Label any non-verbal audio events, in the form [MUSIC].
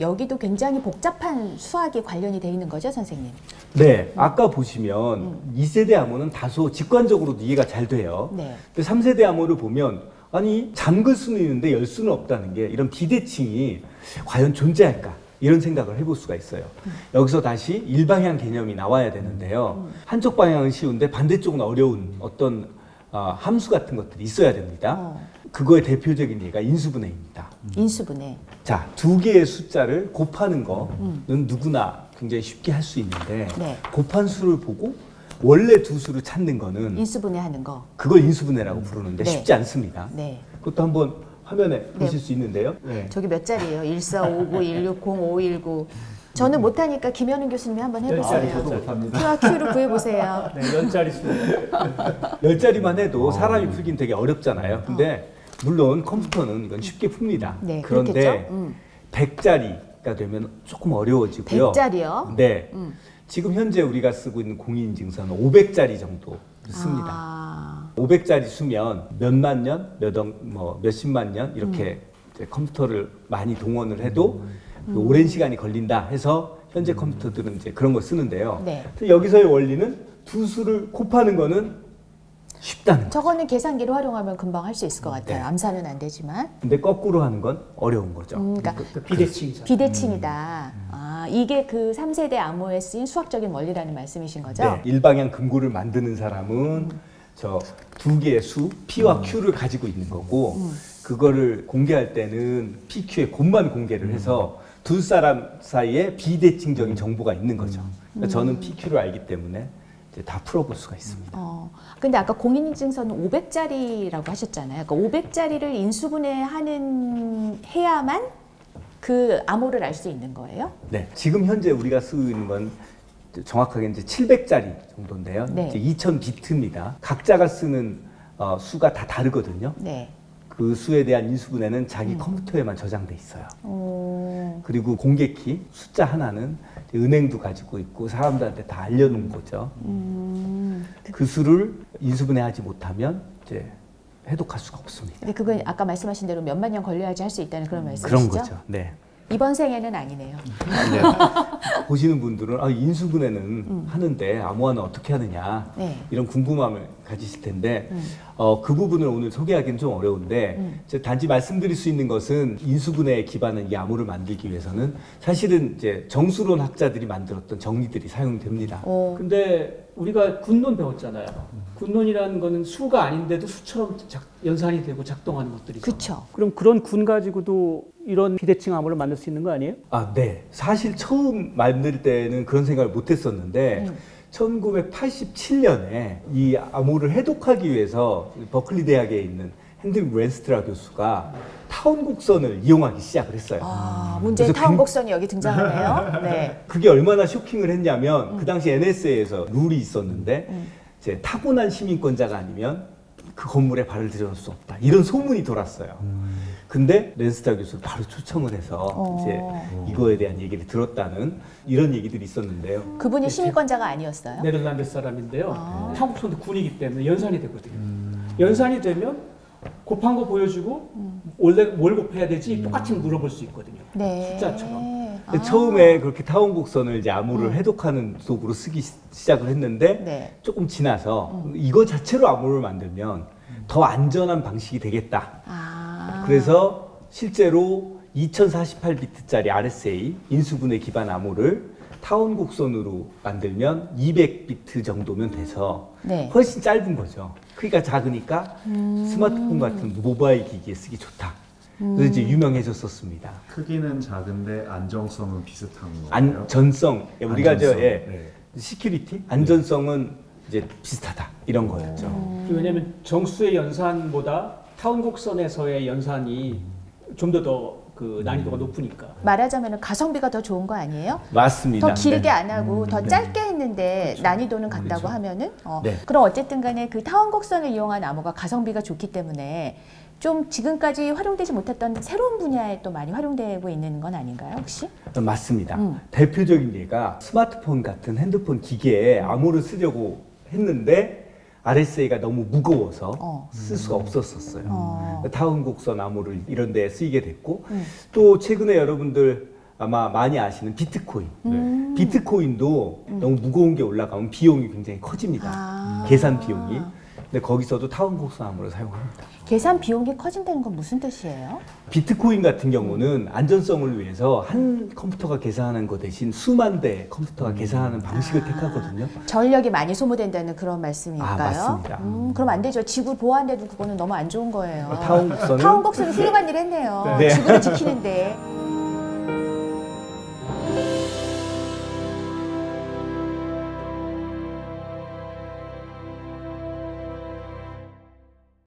여기도 굉장히 복잡한 수학이 관련이 돼 있는 거죠, 선생님? 네, 아까 보시면 이 2세대 암호는 다소 직관적으로도 이해가 잘 돼요. 네. 근데 3세대 암호를 보면 아니 잠글 수는 있는데 열 수는 없다는 게 이런 비대칭이 과연 존재할까? 이런 생각을 해볼 수가 있어요. 여기서 다시 일방향 개념이 나와야 되는데요. 한쪽 방향은 쉬운데 반대쪽은 어려운 어떤 아, 함수 같은 것들이 있어야 됩니다. 어. 그거의 대표적인 예가 인수분해입니다. 인수분해. 자, 두 개의 숫자를 곱하는 거는 누구나 굉장히 쉽게 할 수 있는데 네. 곱한 수를 보고 원래 두 수를 찾는 거는 인수분해 하는 거. 그걸 인수분해라고 부르는데 네. 쉽지 않습니다. 네. 그것도 한번 화면에 네. 보실 수 있는데요. 네. 저기 몇 자리예요? 1459, 160, 519. 저는 못하니까 김현우 교수님이 한번 해보세요. 저도 못합니다. Q와 Q를 구해보세요. 네, 열 자리 수. 열 자리만 해도 사람이 풀긴 되게 어렵잖아요. 근데 물론 컴퓨터는 이건 쉽게 풉니다. 네, 그런데? 음. 100자리가 되면 조금 어려워지고요. 100자리요? 네. 음. 지금 현재 우리가 쓰고 있는 공인인증서는 500자리 정도 씁니다. 아, 500짜리 수면 몇만 년, 몇 억, 뭐 몇십만 년 이렇게 이제 컴퓨터를 많이 동원을 해도 그 오랜 시간이 걸린다 해서 현재 컴퓨터들은 이제 그런 걸 쓰는데요. 네. 여기서의 원리는 두 수를 곱하는 거는 쉽다는 거. 저거는 계산기를 활용하면 금방 할 수 있을 것 같아요. 네. 암산은 안 되지만. 근데 거꾸로 하는 건 어려운 거죠. 음, 그러니까 그 비대칭이죠. 비대칭이다. 아, 이게 그 3세대 암호에 쓰인 수학적인 원리라는 말씀이신 거죠? 네, 일방향 금고를 만드는 사람은 저두 개의 수 P와 Q를 가지고 있는 거고 그거를 공개할 때는 PQ의 곱만 공개를 해서 두 사람 사이에 비대칭적인 정보가 있는 거죠. 그러니까 저는 PQ를 알기 때문에 다 풀어볼 수가 있습니다. 어, 근데 아까 공인인증서는 500짜리라고 하셨잖아요. 그러니까 500짜리를 인수분해 하는 해야만 그 암호를 알 수 있는 거예요? 네, 지금 현재 우리가 쓰고 있는 건 정확하게 이제 700짜리 정도인데요. 네. 이제 2000 비트입니다. 각자가 쓰는 어, 수가 다 다르거든요. 네. 그 수에 대한 인수분해는 자기 컴퓨터에만 저장돼 있어요. 오, 그리고 공개키 숫자 하나는 은행도 가지고 있고 사람들한테 다 알려놓은 거죠. 음. 그 수를 인수분해하지 못하면 이제 해독할 수가 없습니다. 근데 그건 아까 말씀하신 대로 몇만 년 걸려야지 할 수 있다는 그런 말씀이시죠? 그런 거죠. 네. 이번 생에는 아니네요. 네. [LAUGHS] 보시는 분들은 아, 인수분해는 하는데 암호화는 어떻게 하느냐 네. 이런 궁금함을 가지실 텐데 어, 그 부분을 오늘 소개하기는 좀 어려운데 음. 단지 말씀드릴 수 있는 것은 인수분해에 기반한 이 암호를 만들기 위해서는 사실은 이제 정수론 학자들이 만들었던 정리들이 사용됩니다. 오, 근데 우리가 군론 배웠잖아요. 군론이라는 거는 수가 아닌데도 수처럼 작- 연산이 되고 작동하는 것들이죠. 그쵸. 그럼 그런 군 가지고도 이런 비대칭 암호를 만들 수 있는 거 아니에요? 아, 네. 사실 처음 만들 때는 그런 생각을 못 했었는데, 1987년에 이 암호를 해독하기 위해서 버클리 대학에 있는 헨드릭 렌스트라 교수가 타원 곡선을 이용하기 시작을 했어요. 아, 문제의 타원 굉- 곡선이 여기 등장하네요. [LAUGHS] 네. 그게 얼마나 쇼킹을 했냐면, 그 당시 NSA에서 룰이 있었는데, 이제 타고난 시민권자가 아니면 그 건물에 발을 들여놓을 수 없다. 이런 소문이 돌았어요. 근데 렌스타 교수를 바로 초청을 해서 어. 이제 이거에 대한 얘기를 들었다는 이런 얘기들이 있었는데요. 그분이 시민권자가 아니었어요? 네덜란드 사람인데요. 아. 한국선도 군이기 때문에 연산이 되거든요. 연산이 되면 곱한 거 보여주고 원래 뭘 곱해야 되지 똑같이 물어볼 수 있거든요. 네. 숫자처럼. 아. 처음에 그렇게 타원 곡선을 이제 암호를 해독하는 도구로 쓰기 시- 시작을 했는데 네. 조금 지나서 이거 자체로 암호를 만들면 더 안전한 방식이 되겠다. 아. 그래서 실제로 2048비트짜리 RSA 인수분해 기반 암호를 타원 곡선으로 만들면 200비트 정도면 돼서 네. 훨씬 짧은 거죠. 크기가 작으니까 스마트폰 같은 모바일 기기에 쓰기 좋다. 그래서 이제 유명해졌었습니다. 크기는 작은데 안정성은 비슷한 거예요. 안전성 우리가 안전성, 저 예, 네. security 안전성은 이제 비슷하다 이런 거였죠. 그리고 왜냐하면 정수의 연산보다 타운 곡선에서의 연산이 좀 더 더 그 난이도가 높으니까. 말하자면 가성비가 더 좋은 거 아니에요? 맞습니다. 더 길게 네. 안 하고 더 짧게 했는데 난이도는 같다고 하면은 어. 네. 그럼 어쨌든 간에 그 타원 곡선을 이용한 암호가 가성비가 좋기 때문에 좀 지금까지 활용되지 못했던 새로운 분야에 또 많이 활용되고 있는 건 아닌가요 혹시? 맞습니다. 음. 대표적인 예가 스마트폰 같은 핸드폰 기계에 암호를 쓰려고 했는데 RSA가 너무 무거워서 어. 쓸 수가 없었었어요. 어. 타운 곡선 암호를 이런 데 쓰이게 됐고 음. 또 최근에 여러분들 아마 많이 아시는 비트코인. 음. 비트코인도 너무 무거운 게 올라가면 비용이 굉장히 커집니다. 아. 계산 비용이. 근데 거기서도 타원곡소나무를 사용합니다. 계산 비용이 커진다는 건 무슨 뜻이에요? 비트코인 같은 경우는 안전성을 위해서 한 컴퓨터가 계산하는 것 대신 수만 대 컴퓨터가 계산하는 방식을 택하거든요. 전력이 많이 소모된다는 그런 말씀일까요? 아, 맞습니다. 음, 그럼 안 되죠. 지구 보호한데도 그거는 너무 안 좋은 거예요. 타원곡선은 타원곡선은 훌륭한 일 했네요. 네. 지구를 지키는데.